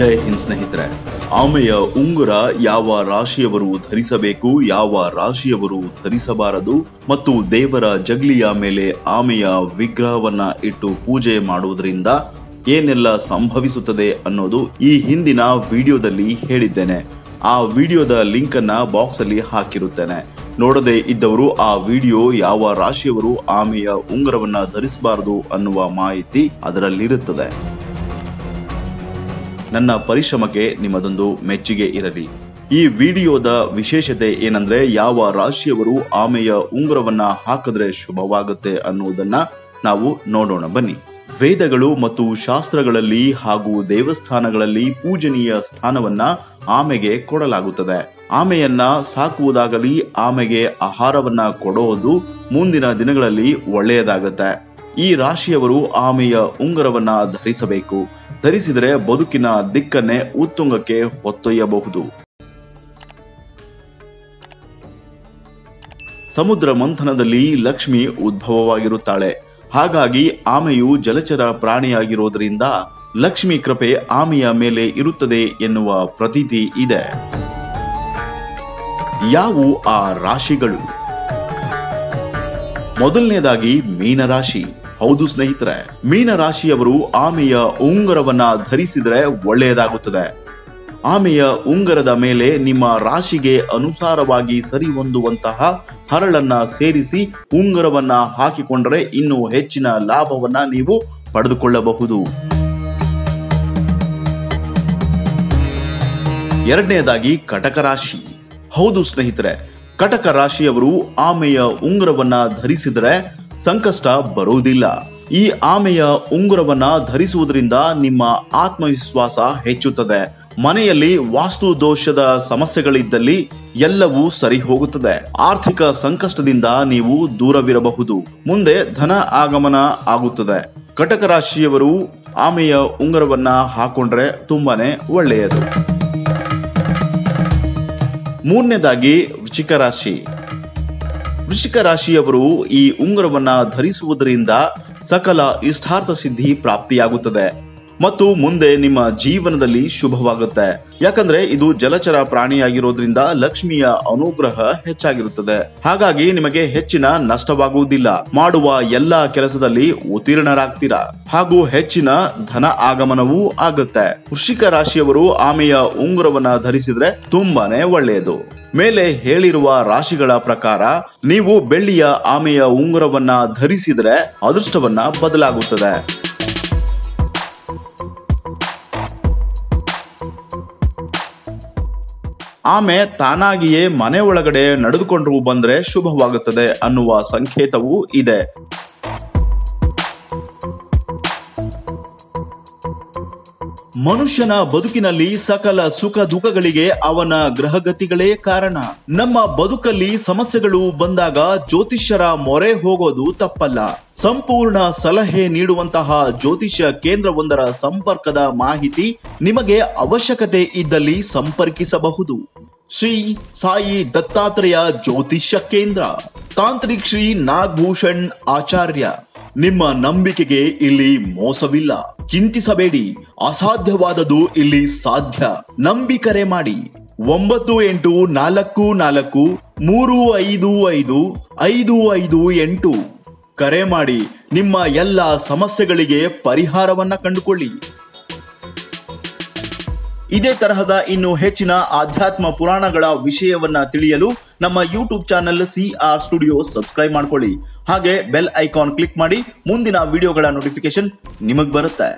ಜೈ ಹಿಂದ್ ಸ್ನೇಹಿತರೆ, ಆಮೆಯ ಉಂಗುರ ಯಾವ ರಾಶಿಯವರು ಧರಿಸಬೇಕು, ಯಾವ ರಾಶಿಯವರು ಧರಿಸಬಾರದು ಮತ್ತು ದೇವರ ಜಗ್ಲಿಯ ಮೇಲೆ ಆಮೆಯ ವಿಗ್ರಹವನ್ನ ಇಟ್ಟು ಪೂಜೆ ಮಾಡುವುದರಿಂದ ಏನೆಲ್ಲ ಸಂಭವಿಸುತ್ತದೆ ಅನ್ನೋದು ಈ ಹಿಂದಿನ ವಿಡಿಯೋದಲ್ಲಿ ಹೇಳಿದ್ದೇನೆ. ಆ ವಿಡಿಯೋದ ಲಿಂಕ್ ಅನ್ನ ಬಾಕ್ಸ್ ಅಲ್ಲಿ ಹಾಕಿರುತ್ತೇನೆ. ನೋಡದೆ ಇದ್ದವರು ಆ ವಿಡಿಯೋ ಯಾವ ರಾಶಿಯವರು ಆಮೆಯ ಉಂಗುರವನ್ನ ಧರಿಸಬಾರದು ಅನ್ನುವ ಮಾಹಿತಿ ಅದರಲ್ಲಿರುತ್ತದೆ. ನನ್ನ ಪರಿಶ್ರಮಕ್ಕೆ ನಿಮ್ಮದೊಂದು ಮೆಚ್ಚುಗೆ ಇರಲಿ. ಈ ವಿಡಿಯೋದ ವಿಶೇಷತೆ ಏನಂದ್ರೆ ಯಾವ ರಾಶಿಯವರು ಆಮೆಯ ಉಂಗುರವನ್ನ ಹಾಕಿದ್ರೆ ಶುಭವಾಗುತ್ತೆ ಅನ್ನುವುದನ್ನ ನಾವು ನೋಡೋಣ. ಬನ್ನಿ. ವೇದಗಳು ಮತ್ತು ಶಾಸ್ತ್ರಗಳಲ್ಲಿ ಹಾಗೂ ದೇವಸ್ಥಾನಗಳಲ್ಲಿ ಪೂಜನೀಯ ಸ್ಥಾನವನ್ನ ಆಮೆಗೆ ಕೊಡಲಾಗುತ್ತದೆ. ಆಮೆಯನ್ನ ಸಾಕುವುದಾಗಲಿ ಆಮೆಗೆ ಆಹಾರವನ್ನ ಕೊಡೋದು ಮುಂದಿನ ದಿನಗಳಲ್ಲಿ ಒಳ್ಳೆಯದಾಗುತ್ತೆ. ಈ ರಾಶಿಯವರು ಆಮೆಯ ಉಂಗುರವನ್ನ ಧರಿಸಬೇಕು. ಧರಿಸಿದರೆ ಬದುಕಿನ ದಿಕ್ಕನ್ನೇ ಉತ್ತುಂಗಕ್ಕೆ ಹೊತ್ತೊಯ್ಯಬಹುದು. ಸಮುದ್ರ ಮಂಥನದಲ್ಲಿ ಲಕ್ಷ್ಮಿ ಉದ್ಭವವಾಗಿರುತ್ತಾಳೆ. ಹಾಗಾಗಿ ಆಮೆಯು ಜಲಚರ ಪ್ರಾಣಿಯಾಗಿರೋದ್ರಿಂದ ಲಕ್ಷ್ಮಿ ಕೃಪೆ ಆಮೆಯ ಮೇಲೆ ಇರುತ್ತದೆ ಎನ್ನುವ ಪ್ರತೀತಿ ಇದೆ. ಯಾವು ಆ ರಾಶಿಗಳು? ಮೊದಲನೇದಾಗಿ ಮೀನರಾಶಿ. ಹೌದು ಸ್ನೇಹಿತರೆ ಮೀನ ರಾಶಿಯವರು ಆಮೆಯ ಉಂಗರವನ್ನ ಧರಿಸಿದರೆ ಒಳ್ಳೆಯದಾಗುತ್ತದೆ. ಆಮೆಯ ಉಂಗರದ ಮೇಲೆ ನಿಮ್ಮ ರಾಶಿಗೆ ಅನುಸಾರವಾಗಿ ಸರಿ ಹೊಂದುವಂತಹ ಹರಳನ್ನ ಸೇರಿಸಿ ಉಂಗರವನ್ನ ಹಾಕಿಕೊಂಡರೆ ಇನ್ನೂ ಹೆಚ್ಚಿನ ಲಾಭವನ್ನ ನೀವು ಪಡೆದುಕೊಳ್ಳಬಹುದು. ಎರಡನೆಯದಾಗಿ ಕಟಕ ರಾಶಿ. ಹೌದು ಸ್ನೇಹಿತರೆ, ಕಟಕ ರಾಶಿಯವರು ಆಮೆಯ ಉಂಗರವನ್ನ ಧರಿಸಿದರೆ ಸಂಕಷ್ಟ ಬರುವುದಿಲ್ಲ. ಈ ಆಮೆಯ ಉಂಗುರವನ್ನ ಧರಿಸುವುದರಿಂದ ನಿಮ್ಮ ಆತ್ಮವಿಶ್ವಾಸ ಹೆಚ್ಚುತ್ತದೆ. ಮನೆಯಲ್ಲಿ ವಾಸ್ತು ದೋಷದ ಸಮಸ್ಯೆಗಳಿದ್ದಲ್ಲಿ ಎಲ್ಲವೂ ಸರಿ ಹೋಗುತ್ತದೆ ಆರ್ಥಿಕ ಸಂಕಷ್ಟದಿಂದ ನೀವು ದೂರವಿರಬಹುದು. ಮುಂದೆ ಧನ ಆಗಮನ ಆಗುತ್ತದೆ. ಕಟಕ ರಾಶಿಯವರು ಆಮೆಯ ಉಂಗುರವನ್ನ ಹಾಕೊಂಡ್ರೆ ತುಂಬಾನೇ ಒಳ್ಳೆಯದು. ಮೂರನೇದಾಗಿ ವೃಚಿಕ ರಾಶಿ. ವೃಶ್ಚಿಕ ರಾಶಿಯವರು ಈ ಉಂಗುರವನ್ನ ಧರಿಸುವುದರಿಂದ ಸಕಲ ಇಷ್ಟಾರ್ಥ ಸಿದ್ಧಿ ಪ್ರಾಪ್ತಿಯಾಗುತ್ತದೆ. ಮತ್ತು ಮುಂದೆ ನಿಮ್ಮ ಜೀವನದಲ್ಲಿ ಶುಭವಾಗುತ್ತೆ. ಯಾಕಂದ್ರೆ ಇದು ಜಲಚರ ಪ್ರಾಣಿಯಾಗಿರೋದ್ರಿಂದ ಲಕ್ಷ್ಮಿಯ ಅನುಗ್ರಹ ಹೆಚ್ಚಾಗಿರುತ್ತದೆ. ಹಾಗಾಗಿ ನಿಮಗೆ ಹೆಚ್ಚಿನ ನಷ್ಟವಾಗುವುದಿಲ್ಲ. ಮಾಡುವ ಎಲ್ಲಾ ಕೆಲಸದಲ್ಲಿ ಉತ್ತೀರ್ಣರಾಗ್ತೀರಾ? ಹಾಗೂ ಹೆಚ್ಚಿನ ಧನ ಆಗಮನವೂ ಆಗುತ್ತೆ. ವೃಶ್ಚಿಕ ರಾಶಿಯವರು ಆಮೆಯ ಉಂಗುರವನ್ನ ಧರಿಸಿದ್ರೆ ತುಂಬಾನೇ ಒಳ್ಳೆಯದು. ಮೇಲೆ ಹೇಳಿರುವ ರಾಶಿಗಳ ಪ್ರಕಾರ, ನೀವು ಬೆಳ್ಳಿಯ ಆಮೆಯ ಉಂಗುರವನ್ನ ಧರಿಸಿದ್ರೆ ಅದೃಷ್ಟವನ್ನ ಬದಲಾಗುತ್ತದೆ. ಆಮೆ ತಾನಾಗಿಯೇ ಮನೆ ಒಳಗಡೆ ನಡೆದುಕೊಂಡು ಬಂದ್ರೆ ಶುಭವಾಗುತ್ತದೆ ಅನ್ನುವ ಸಂಕೇತವೂ ಇದೆ. ಮನುಷ್ಯನ ಬದುಕಿನಲ್ಲಿ ಸಕಲ ಸುಖ ದುಃಖಗಳಿಗೆ ಅವನ ಗ್ರಹಗತಿಗಳೇ ಕಾರಣ. ನಮ್ಮ ಬದುಕಲ್ಲಿ ಸಮಸ್ಯೆಗಳು ಬಂದಾಗ ಜ್ಯೋತಿಷ್ಯರ ಮೊರೆ ಹೋಗೋದು ತಪ್ಪಲ್ಲ. ಸಂಪೂರ್ಣ ಸಲಹೆ ನೀಡುವಂತಹ ಜ್ಯೋತಿಷ್ಯ ಕೇಂದ್ರವೊಂದರ ಸಂಪರ್ಕದ ಮಾಹಿತಿ ನಿಮಗೆ ಅವಶ್ಯಕತೆ ಇದ್ದಲ್ಲಿ ಸಂಪರ್ಕಿಸಬಹುದು. ಶ್ರೀ ಸಾಯಿ ದತ್ತಾತ್ರೇಯ ಜ್ಯೋತಿಷ್ಯ ಕೇಂದ್ರ, ತಾಂತ್ರಿಕ್ ಶ್ರೀ ನಾಗಭೂಷಣ್ ಆಚಾರ್ಯ. ನಿಮ್ಮ ನಂಬಿಕೆಗೆ ಇಲ್ಲಿ ಮೋಸವಿಲ್ಲ. ಚಿಂತಿಸಬೇಡಿ. ಅಸಾಧ್ಯವಾದದು ಇಲ್ಲಿ ಸಾಧ್ಯ. ನಂಬಿ ಕರೆ ಮಾಡಿ. ಒಂಬತ್ತು ಎಂಟು ನಾಲ್ಕು ನಾಲ್ಕು ಮೂರು ಐದು ಐದು ಐದು ಐದು ಎಂಟು. ಕರೆ ಮಾಡಿ. ನಿಮ್ಮ ಎಲ್ಲ ಸಮಸ್ಯೆಗಳಿಗೆ ಪರಿಹಾರವನ್ನ ಕಂಡುಕೊಳ್ಳಿ. ಇದೇ ತರಹದ ಇನ್ನು ಹೆಚ್ಚಿನ ಆಧ್ಯಾತ್ಮ ಪುರಾಣಗಳ ವಿಷಯವನ್ನ ತಿಳಿಯಲು ನಮ್ಮ YouTube channel C R studio subscribe ಮಾಡ್ಕೊಳ್ಳಿ. ಹಾಗೆ ಬೆಲ್ ಐಕಾನ್ ಕ್ಲಿಕ್ ಮಾಡಿ ಮುಂದಿನ ವಿಡಿಯೋಗಳ ನೋಟಿಫಿಕೇಶನ್ ನಿಮಗ್ ಬರುತ್ತೆ.